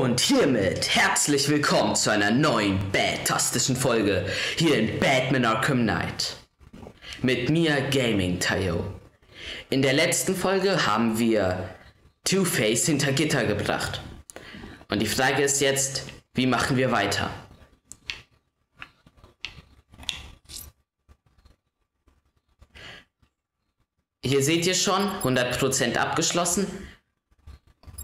Und hiermit herzlich willkommen zu einer neuen batastischen Folge hier in Batman Arkham Knight. Mit mir Gaming Tayo. In der letzten Folge haben wir Two-Face hinter Gitter gebracht. Und die Frage ist jetzt, wie machen wir weiter? Hier seht ihr schon, 100% abgeschlossen.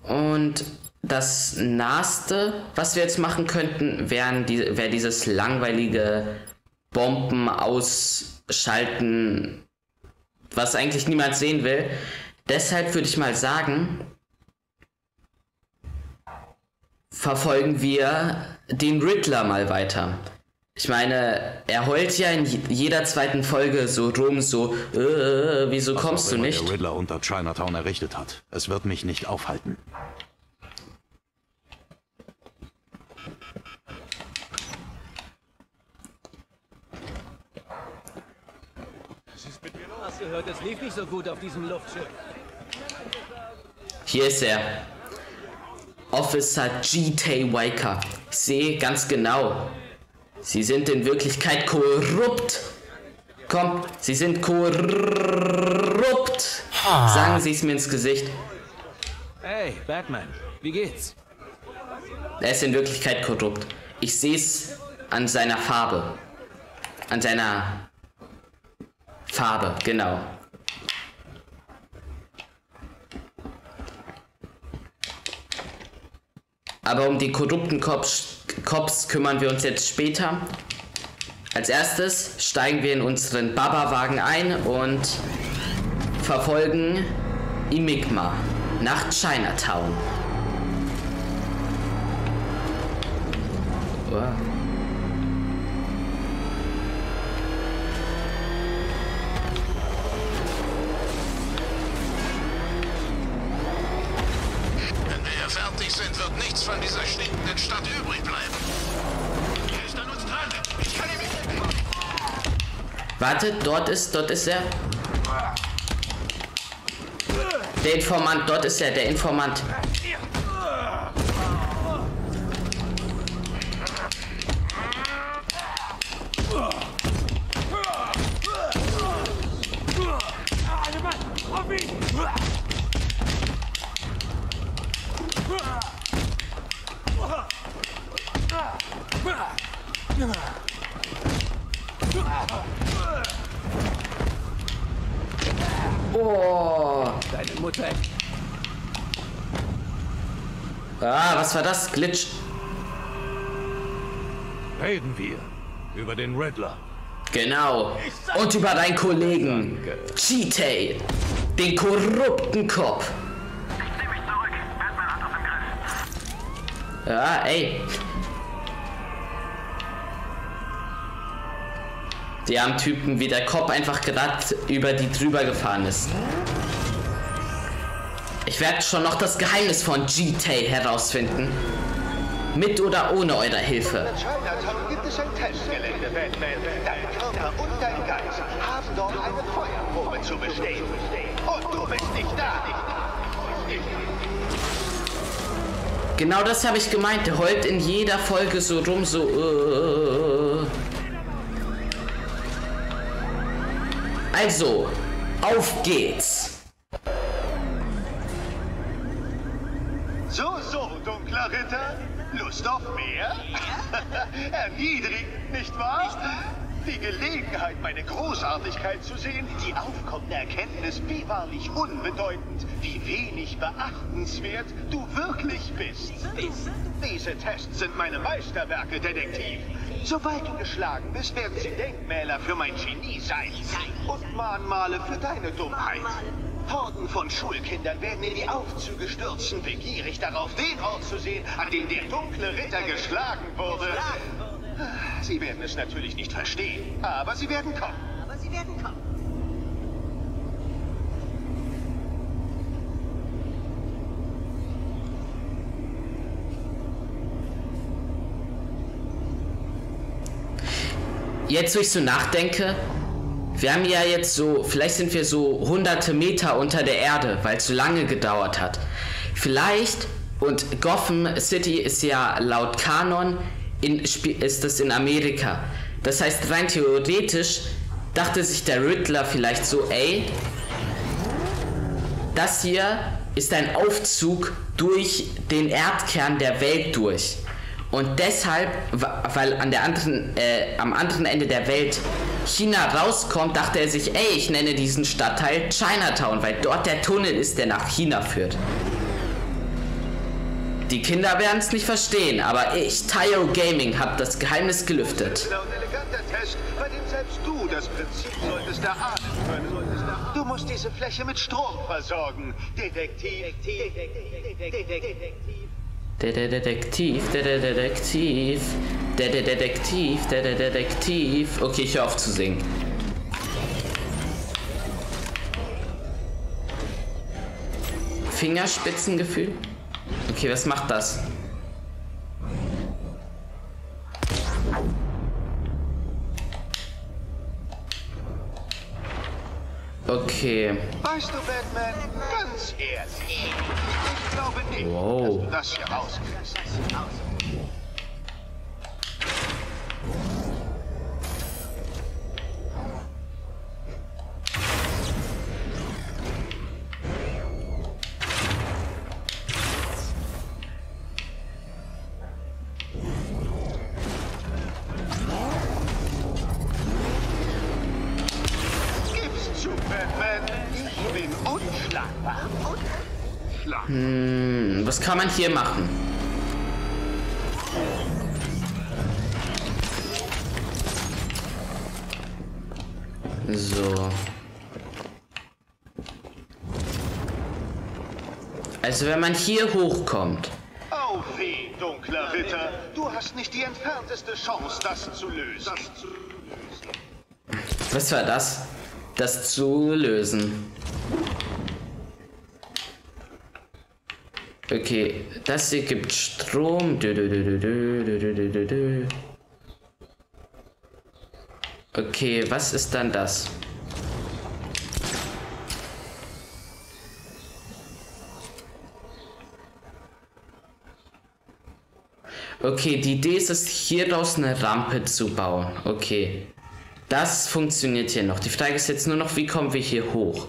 Und das Naheste, was wir jetzt machen könnten, wären die, wäre dieses langweilige Bomben ausschalten, was eigentlich niemand sehen will. Deshalb würde ich mal sagen, verfolgen wir den Riddler mal weiter. Ich meine, er heult ja in jeder zweiten Folge so rum, so, äh, wieso kommst du nicht? Der Riddler unter Chinatown errichtet hat. Es wird mich nicht aufhalten. Hast gehört, es lief nicht so gut auf diesem Luftschiff. Hier ist er. Officer G.T. Waker. Ich sehe ganz genau. Sie sind in Wirklichkeit korrupt. Komm, Sie sind korrupt. Sagen Sie es mir ins Gesicht. Hey, Batman, wie geht's? Er ist in Wirklichkeit korrupt. Ich sehe es an seiner Farbe. An seiner Farbe, genau. Aber um die korrupten Cops, Cops kümmern wir uns jetzt später. Als erstes steigen wir in unseren Baba-Wagen ein und verfolgen Imigma nach Chinatown. Wow. Warte, dort ist, dort ist er. Der Informant, dort ist er, der Informant. Oh. Deine Mutter. Ah, was war das? Glitch. Reden wir über den Riddler. Genau. Und über deinen Kollegen. Cheetay. Den korrupten Kopf. Ja, ey. Die haben Typen wie der Kopf einfach gerade über die drüber gefahren ist. Ich werde schon noch das Geheimnis von G-Tay herausfinden. Mit oder ohne eure Hilfe. In Chinatown gibt es ein Testgelände, Batman. Dein Körper und dein Geist haben dort eine Feuerprobe zu bestehen. Und du bist nicht da. Genau das habe ich gemeint. Der heult in jeder Folge so rum, so. Äh. Also, auf geht's. So, so, dunkler Ritter. Lust auf mehr? Erniedrigend, nicht wahr? Die Gelegenheit, meine Großartigkeit zu sehen, die aufkommende Erkenntnis, wie wahrlich unbedeutend, wie wenig beachtenswert du wirklich bist. Diese Tests sind meine Meisterwerke, Detektiv. Sobald du geschlagen bist, werden sie Denkmäler für mein Genie sein. Und Mahnmale für deine Dummheit. Horden von Schulkindern werden in die Aufzüge stürzen, begierig darauf, den Ort zu sehen, an dem der dunkle Ritter geschlagen wurde. Sie werden es natürlich nicht verstehen, aber sie werden kommen. Aber sie werden kommen. Jetzt, wo ich so nachdenke, wir haben ja jetzt so, vielleicht sind wir so hunderte Meter unter der Erde, weil es so lange gedauert hat. Vielleicht Und Gotham City ist ja laut Kanon in, ist es in Amerika. Das heißt, rein theoretisch dachte sich der Riddler vielleicht so, ey, das hier ist ein Aufzug durch den Erdkern der Welt durch. Und deshalb, weil an der anderen, äh, am anderen Ende der Welt China rauskommt, dachte er sich, ey, ich nenne diesen Stadtteil Chinatown, weil dort der Tunnel ist, der nach China führt. Die Kinder werden es nicht verstehen, aber ich, Tayo Gaming, habe das Geheimnis gelüftet. Eleganter Test, bei dem selbst du das Prinzip solltest erahnen können. Du musst diese Fläche mit Strom versorgen. Detektiv. Detektiv. Der der Detektiv, der Detektiv, der Detektiv, der Detektiv. Okay, ich höre auf zu singen. Fingerspitzengefühl? Okay, was macht das? Okay. Weißt du, Batman, ganz ehrlich, ich glaube nicht, Wow. dass du das hier rauskriegst. Kann man hier machen? So. Also wenn man hier hochkommt. Oh weh, dunkler Ritter. Du hast nicht die entfernteste Chance, das zu lösen. Was war das? Das zu lösen. Okay, das hier gibt Strom. Okay, was ist dann das? Okay, die Idee ist es, hier draußen eine Rampe zu bauen. Okay. Das funktioniert hier noch. Die Frage ist jetzt nur noch, wie kommen wir hier hoch?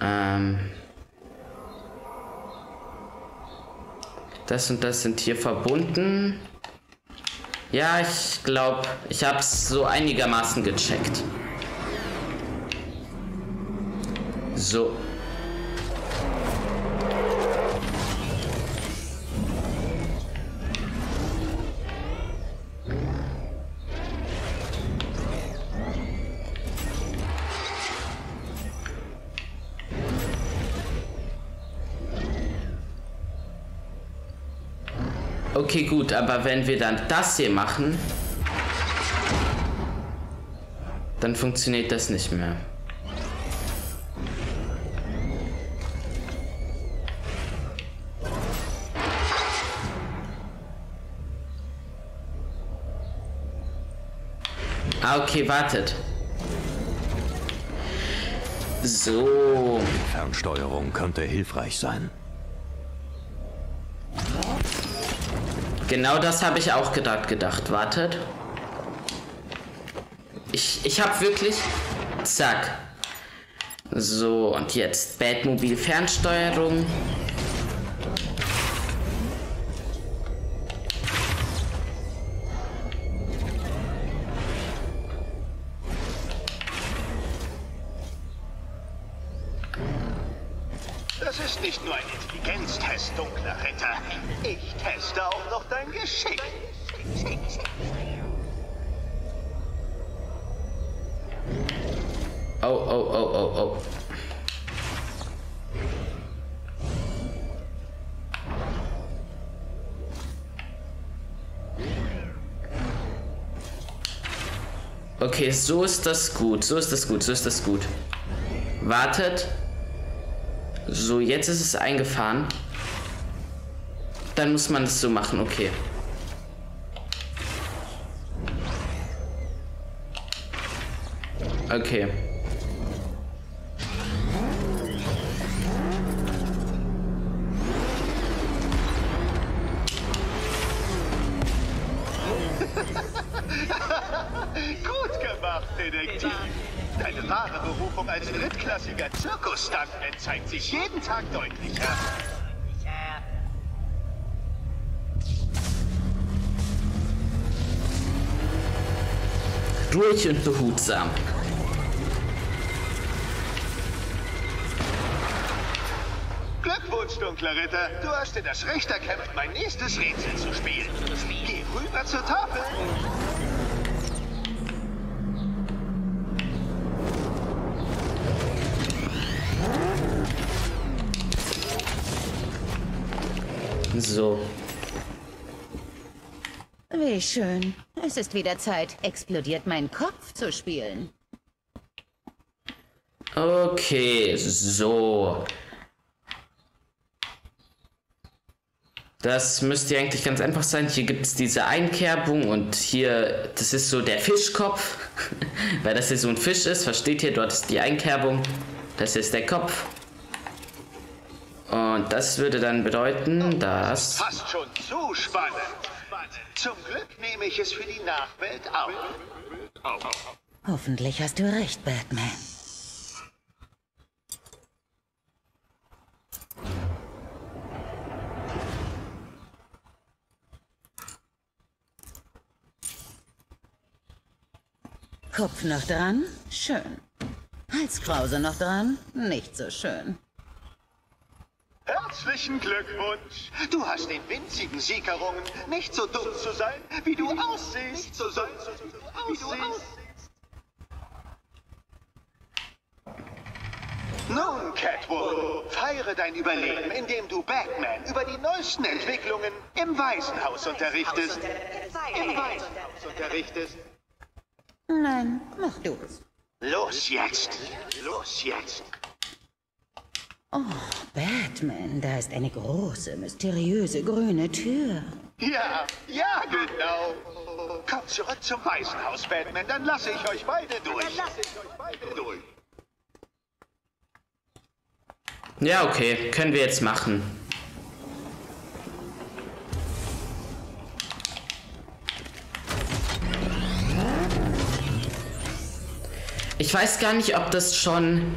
Ähm... Das und das sind hier verbunden. Ja, ich glaube, ich habe es so einigermaßen gecheckt. So. Okay, gut, aber wenn wir dann das hier machen, dann funktioniert das nicht mehr. Ah, okay, wartet. So. Fernsteuerung könnte hilfreich sein. Genau das habe ich auch gerade gedacht. Wartet. Ich, ich habe wirklich. Zack. So, und jetzt Batmobil Fernsteuerung. Okay, so ist das gut, so ist das gut, so ist das gut. Wartet. So, jetzt ist es eingefahren. Dann muss man es so machen, okay. Okay. Tag deutlicher. Ruhig und behutsam. Glückwunsch, dunkler Ritter. Du hast dir das Recht erkämpft, mein nächstes Rätsel zu spielen. Geh rüber zur Tafel. So. Wie schön. Es ist wieder Zeit, explodiert mein Kopf zu spielen. Okay, so. Das müsste eigentlich ganz einfach sein. Hier gibt es diese Einkerbung und hier, das ist so der Fischkopf. Weil das hier so ein Fisch ist, versteht ihr? Dort ist die Einkerbung. Das ist der Kopf. Und das würde dann bedeuten, dass... Fast schon zu spannend. Zum Glück nehme ich es für die Nachwelt auf. Hoffentlich hast du recht, Batman. Kopf noch dran? Schön. Halskrause noch dran? Nicht so schön. Herzlichen Glückwunsch. Du hast den winzigen Sieg errungen, nicht so dumm zu sein, wie du aussiehst. So sein, wie du aussiehst. Nun, Catwoman, feiere dein Überleben, indem du Batman über die neuesten Entwicklungen im Waisenhaus unterrichtest. Im Waisenhaus unterrichtest. Nein, mach du es. Los jetzt. Los jetzt. Batman, da ist eine große, mysteriöse grüne Tür. Ja, ja, genau. Kommt zurück zum Waisenhaus, Batman, dann lasse ich euch beide durch. Dann lasse ich euch beide durch. Ja, okay, können wir jetzt machen. Ich weiß gar nicht, ob das schon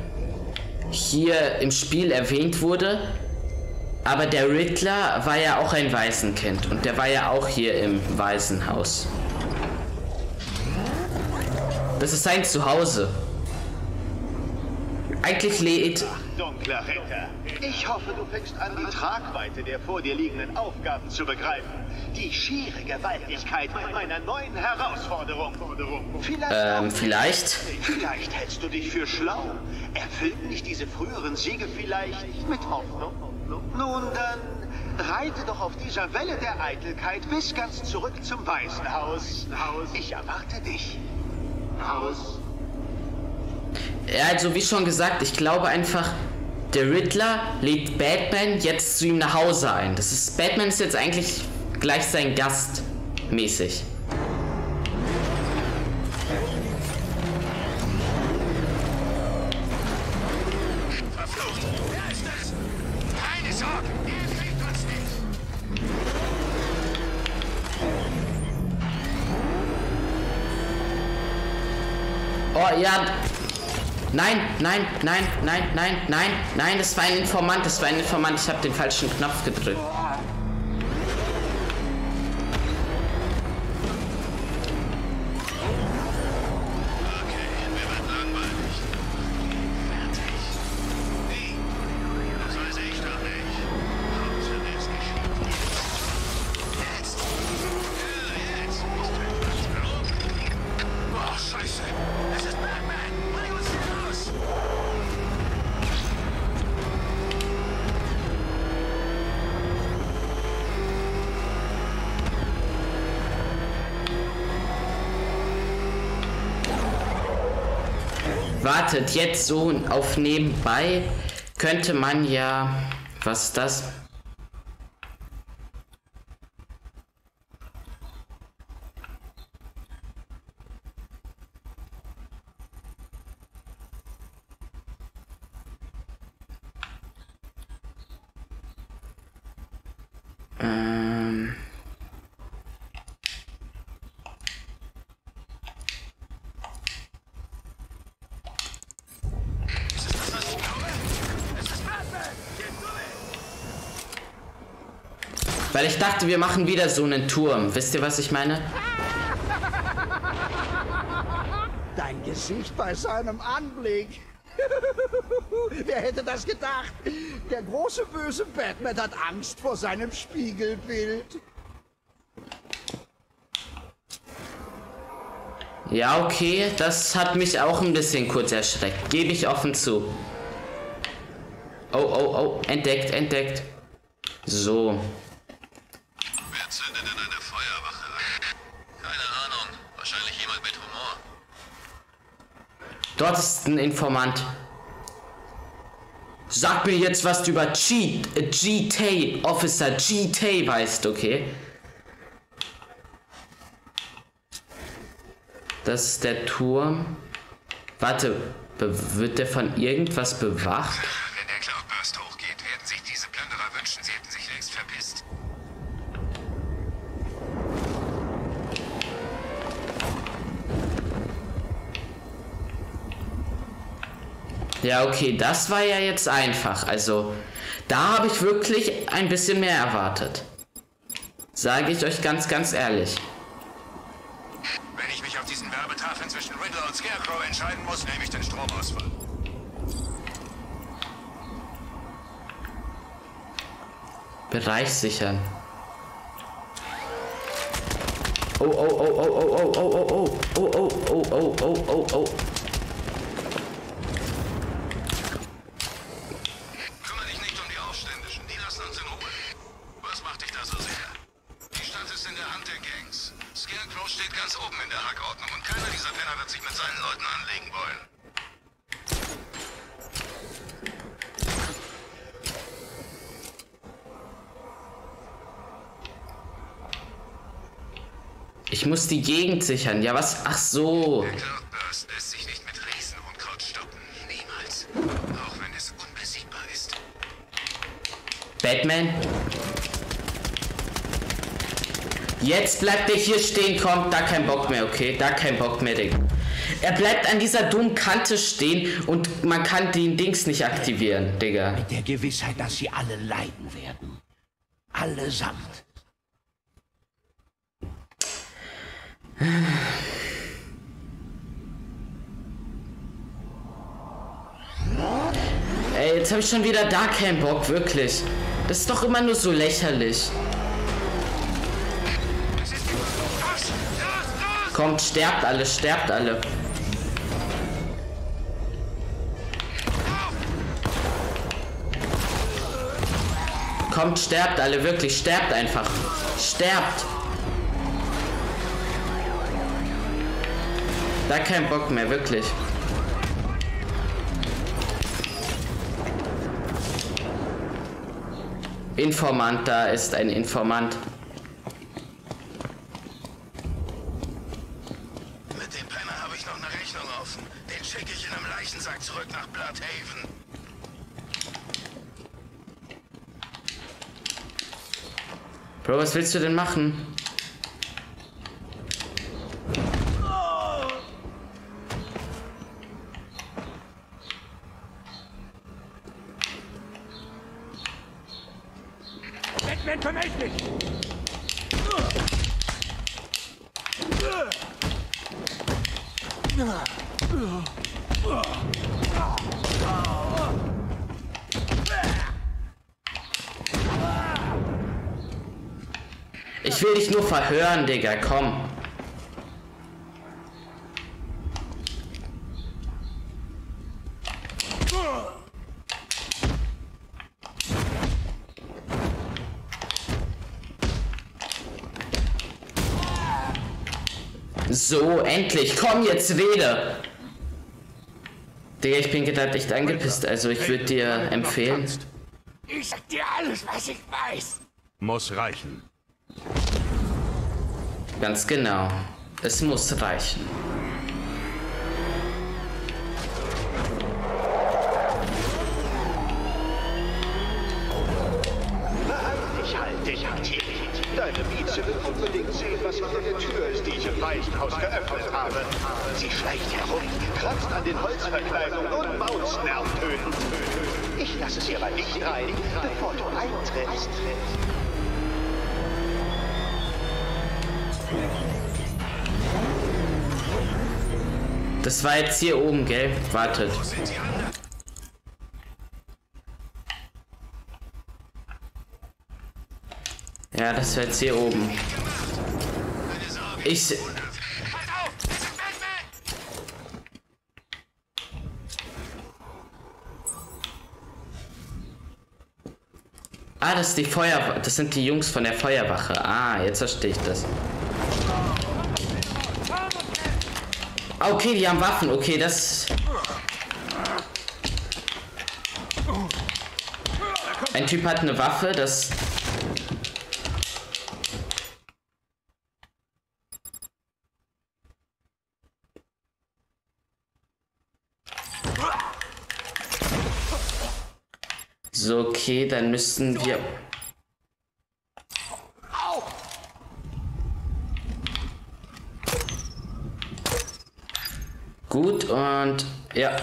hier im Spiel erwähnt wurde, aber der Riddler war ja auch ein Waisenkind und der war ja auch hier im Waisenhaus. Das ist sein Zuhause. Eigentlich lädt Dunkler Ritter, ich hoffe, du fängst an, die Tragweite der vor dir liegenden Aufgaben zu begreifen. Die schiere Gewaltigkeit meiner neuen Herausforderung. Vielleicht, ähm, vielleicht. vielleicht hältst du dich für schlau. Erfüllten nicht diese früheren Siege vielleicht mit Hoffnung? Nun dann, reite doch auf dieser Welle der Eitelkeit bis ganz zurück zum Waisenhaus. Ich erwarte dich. Haus. Also wie schon gesagt, ich glaube einfach, der Riddler lädt Batman jetzt zu ihm nach Hause ein. Das ist Batman ist jetzt eigentlich gleich sein Gast mäßig. Oh ja. Nein, nein, nein, nein, nein, nein, nein, das war ein Informant, das war ein Informant. Ich habe den falschen Knopf gedrückt. Wartet, jetzt so auf nebenbei könnte man ja. Was ist das? Weil ich dachte, wir machen wieder so einen Turm. Wisst ihr, was ich meine? Dein Gesicht bei seinem Anblick. Wer hätte das gedacht? Der große böse Batman hat Angst vor seinem Spiegelbild. Ja, okay, das hat mich auch ein bisschen kurz erschreckt. Gebe ich offen zu. Oh, oh, oh, entdeckt, entdeckt. So. Dort ist ein Informant. Sag mir jetzt, was du über G, äh, G-Tay, Officer G-Tay weißt, okay? Das ist der Turm. Warte, wird der von irgendwas bewacht? Ja, okay, das war ja jetzt einfach. Also, da habe ich wirklich ein bisschen mehr erwartet. Sage ich euch ganz, ganz ehrlich. Wenn ich mich auf diesen Werbetafeln zwischen Riddler und Scarecrow entscheiden muss, nehme ich den Stromausfall. Bereich sichern. Oh, oh, oh, oh, oh, oh, oh, oh, oh, oh, oh, oh, oh, oh, oh, oh. Ich muss die Gegend sichern. Ja, was? Ach so. Der Cloudburst lässt sich nicht mit Riesenunkraut stoppen. Niemals. Auch wenn es unbesiegbar ist. Batman? Jetzt bleibt er hier stehen, kommt, da kein Bock mehr, okay? Da kein Bock mehr, Digga. Er bleibt an dieser dummen Kante stehen und man kann den Dings nicht aktivieren, Digga. Der Gewissheit, dass sie alle leiden werden. Allesamt. Ey, jetzt habe ich schon wieder da keinen Bock, wirklich. Das ist doch immer nur so lächerlich. Kommt, sterbt alle, sterbt alle. Kommt, sterbt alle, wirklich, sterbt einfach. Sterbt. Da kein Bock mehr, wirklich. Informant, da ist ein Informant. Mit dem Penner habe ich noch eine Rechnung offen. Den schicke ich in einem Leichensack zurück nach Bloodhaven. Bro, was willst du denn machen? Batman, vermeld mich! Ich will dich nur verhören, Digga, komm. So, endlich, komm jetzt, rede! Digga, ich bin gerade echt angepisst, also ich würde dir empfehlen. Ich sag dir alles, was ich weiß. Muss reichen. Ganz genau. Es muss reichen. Sie schleicht herum, kratzt an den Holzverkleidungen und nervtötend. Ich lasse sie aber nicht rein, bevor du eintrittst. Das war jetzt hier oben, gell? Wartet. Ja, das war jetzt hier oben. Ich. se- Halt auf! Es ist Batman! Ah, das ist die Feuer. Das sind die Jungs von der Feuerwache. Ah, jetzt verstehe ich das. Okay, die haben Waffen. Okay, das. Ein Typ hat eine Waffe, das. So, okay, dann müssten wir. Gut und ja.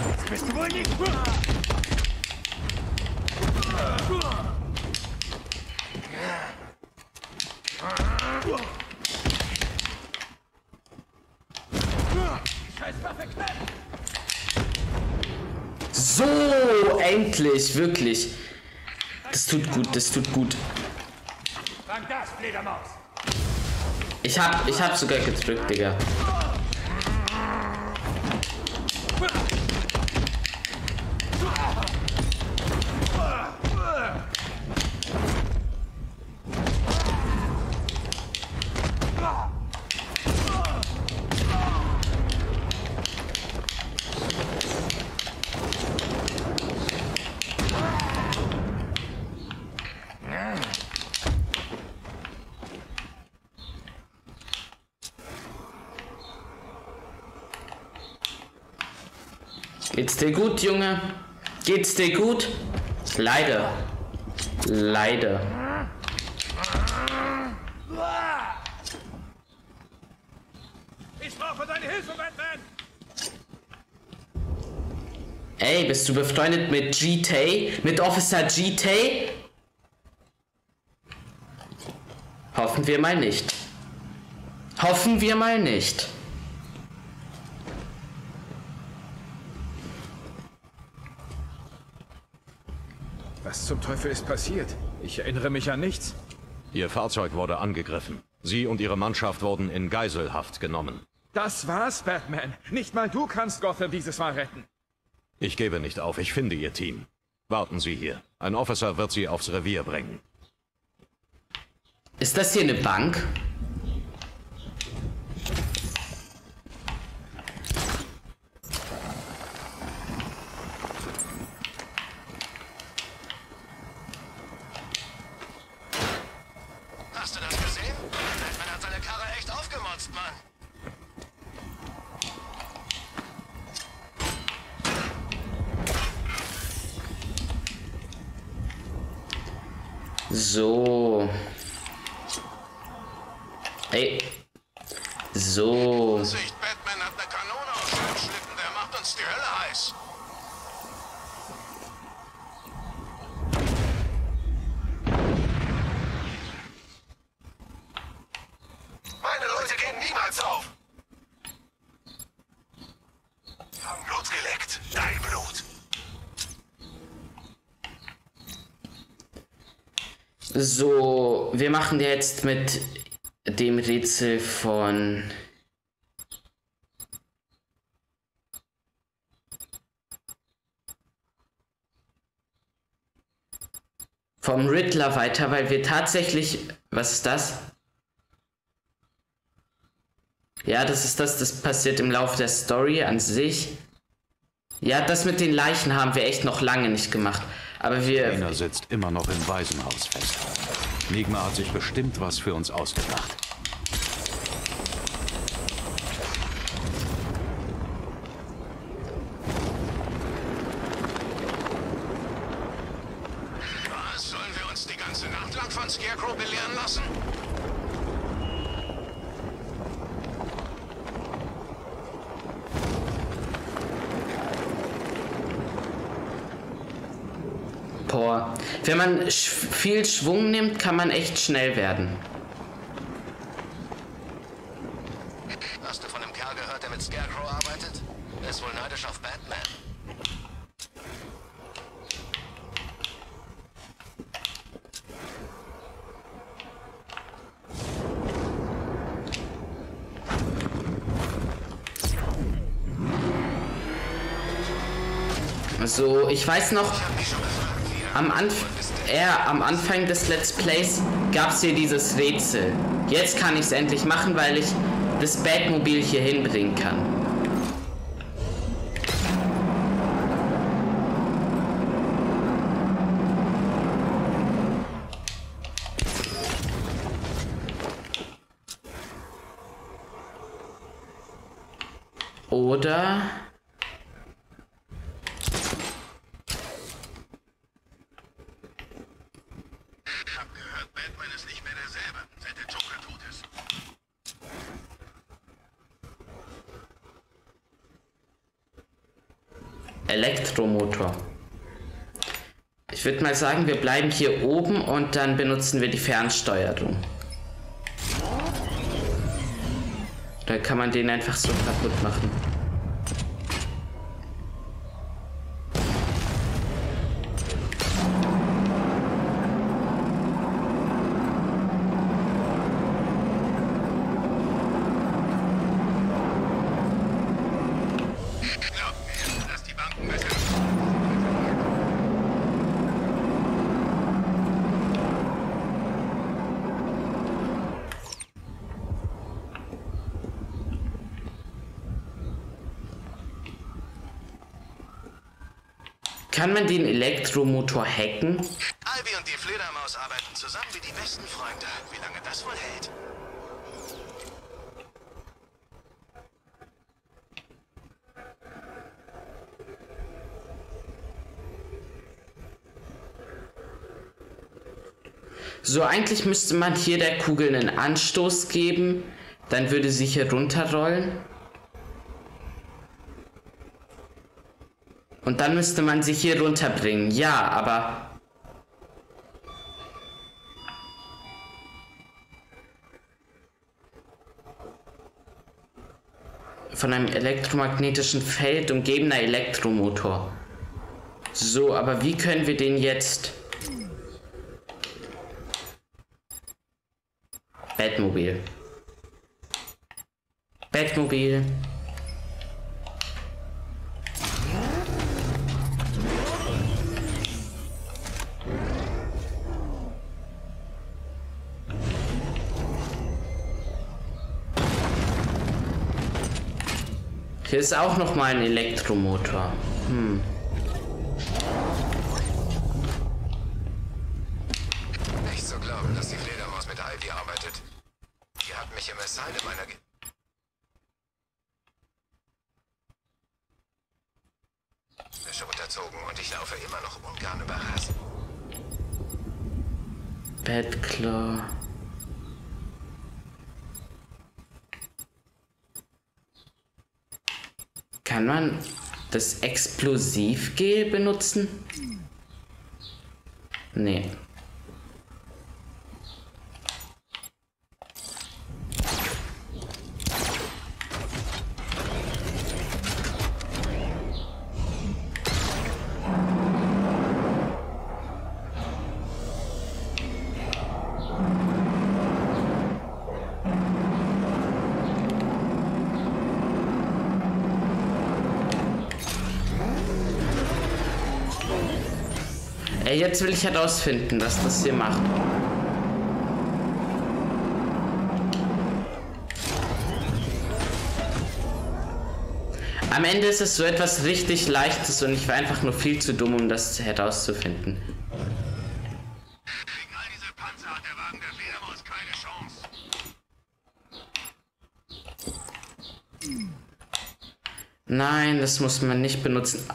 So, endlich, wirklich. Das tut gut, das tut gut. Fang das, Fledermaus! Ich hab, ich hab sogar gedrückt, Digga. Geht's dir gut, Junge? Geht's dir gut? Leider. Leider. Ich brauche deine Hilfe, Batman! Ey, bist du befreundet mit GT? Mit Officer GT? Hoffen wir mal nicht. Hoffen wir mal nicht. Was zum Teufel ist passiert? Ich erinnere mich an nichts. Ihr Fahrzeug wurde angegriffen. Sie und Ihre Mannschaft wurden in Geiselhaft genommen. Das war's, Batman. Nicht mal du kannst Gotham dieses Mal retten. Ich gebe nicht auf, ich finde Ihr Team. Warten Sie hier. Ein Officer wird Sie aufs Revier bringen. Ist das hier eine Bank? Hast du das gesehen? Batman hat seine Karre echt aufgemotzt, Mann. So. Ey. So. Sicht, Batman hat eine Kanone aus seinem Schlitten. Der macht uns die Hölle heiß. Meine Leute geben niemals auf. Haben Blut geleckt. Dein Blut. So, wir machen jetzt mit dem Rätsel von vom Riddler weiter, weil wir tatsächlich was ist das? Ja, das ist das, das passiert im Laufe der Story an sich. Ja, das mit den Leichen haben wir echt noch lange nicht gemacht. Aber wir. Ina sitzt immer noch im Waisenhaus fest. Nigma hat sich bestimmt was für uns ausgedacht. man echt schnell werden. Hast du von dem Kerl gehört, der mit Scarecrow arbeitet? Er ist wohl neidisch auf Batman. So, ich weiß noch, am Anfang er, am Anfang des Let's Plays gab es hier dieses Rätsel. Jetzt kann ich es endlich machen, weil ich das Batmobil hier hinbringen kann. Oder Ich hab gehört, Batman ist nicht mehr derselbe, seit der Joker tot ist. Elektromotor. Ich würde mal sagen, wir bleiben hier oben und dann benutzen wir die Fernsteuerung. Dann kann man den einfach so kaputt machen. Kann man den Elektromotor hacken? Albi und die Fledermaus arbeiten zusammen wie die besten Freunde. Wie lange das wohl hält? So, eigentlich müsste man hier der Kugel einen Anstoß geben. Dann würde sie hier runterrollen. Und dann müsste man sie hier runterbringen. Ja, aber... Von einem elektromagnetischen Feld umgebener Elektromotor. So, aber wie können wir den jetzt... Batmobil. Batmobil. Hier ist auch noch mal ein Elektromotor. Hm. Nicht zu glauben, dass die Fledermaus mit Albi arbeitet. Die hat mich im Asylum einer... Ge Wäsche unterzogen und ich laufe immer noch ungern über Rasen. Batclaw. Kann man das Explosivgel benutzen? Nee. Jetzt will ich herausfinden, was das hier macht. Am Ende ist es so etwas richtig Leichtes und ich war einfach nur viel zu dumm, um das herauszufinden. Nein, das muss man nicht benutzen.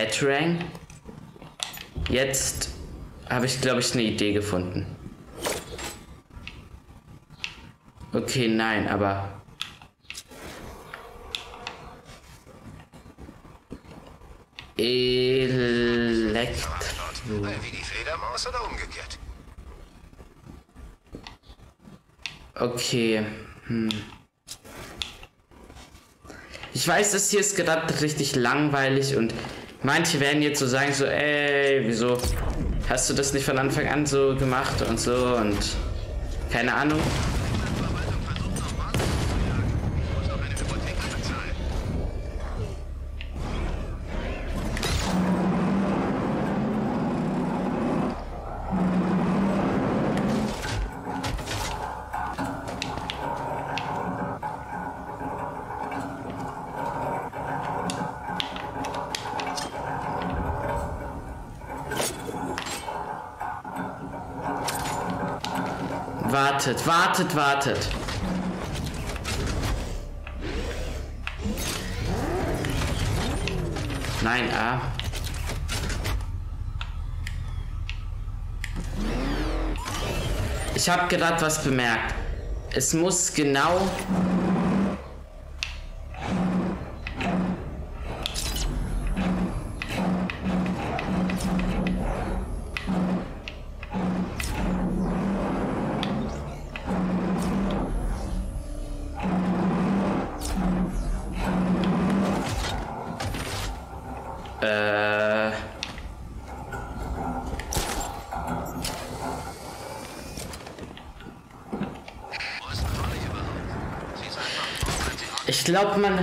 Batarang. Jetzt habe ich, glaube ich, eine Idee gefunden. Okay, nein, aber... Elektro... Weil wie die Fledermaus oder umgekehrt? Okay. Hm. Ich weiß, das hier ist gerade richtig langweilig und manche werden jetzt so sagen so, ey, wieso hast du das nicht von Anfang an so gemacht und so und keine Ahnung. Wartet, wartet, wartet. Nein, ah. Ich habe gerade was bemerkt. Es muss genau Ich glaube, man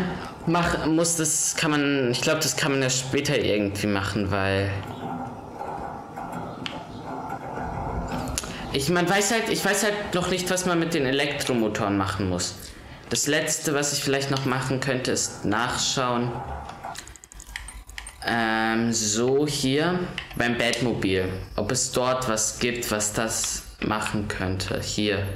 mach, muss das, kann man, ich glaube, das kann man ja später irgendwie machen, weil ich, man weiß halt, ich weiß halt noch nicht, was man mit den Elektromotoren machen muss. Das letzte, was ich vielleicht noch machen könnte, ist nachschauen. Ähm, so hier beim Batmobil. Ob es dort was gibt, was das machen könnte. Hier.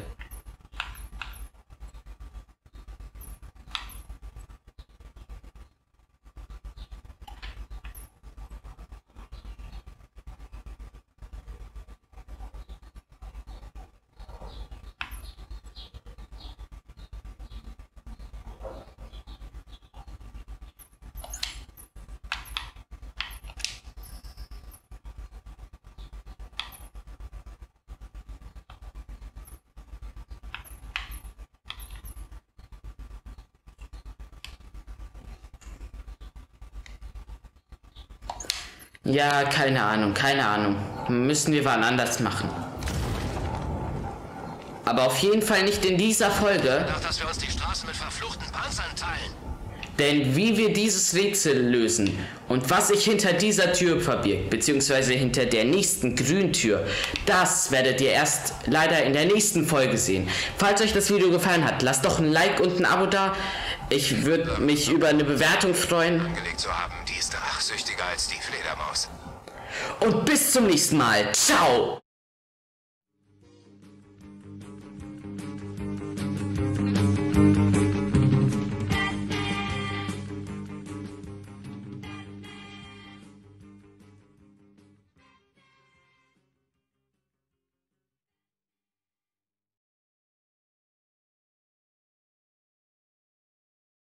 Ja, keine Ahnung, keine Ahnung. Müssen wir wann anders machen. Aber auf jeden Fall nicht in dieser Folge. Dass wir uns die Straße mit verfluchten Panzern teilen. Denn wie wir dieses Rätsel lösen und was sich hinter dieser Tür verbirgt, beziehungsweise hinter der nächsten grünen Tür, das werdet ihr erst leider in der nächsten Folge sehen. Falls euch das Video gefallen hat, lasst doch ein Like und ein Abo da. Ich würde mich über eine Bewertung freuen. Gelegt zu haben, Und bis zum nächsten Mal. Ciao!